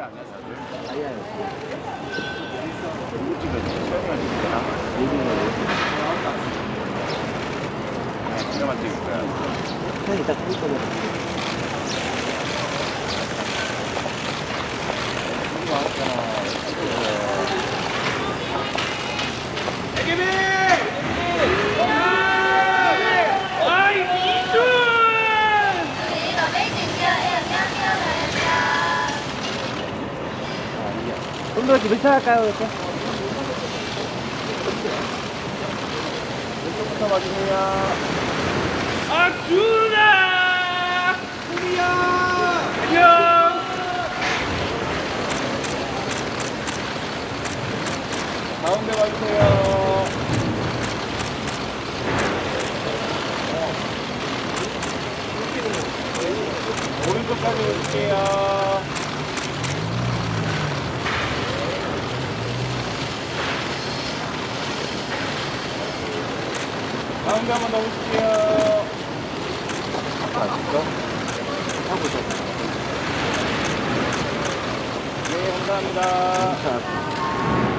아니야 다 좀더 기분 차할까요 이렇게? 왼쪽부터 봐주세요. 아 준아! 우리야! 안녕! 가운데 봐주세요. 오른쪽까지 올게요. 가운데 한번 넣어볼게요. 아직도? 하고 있어 네, 감사합니다. 자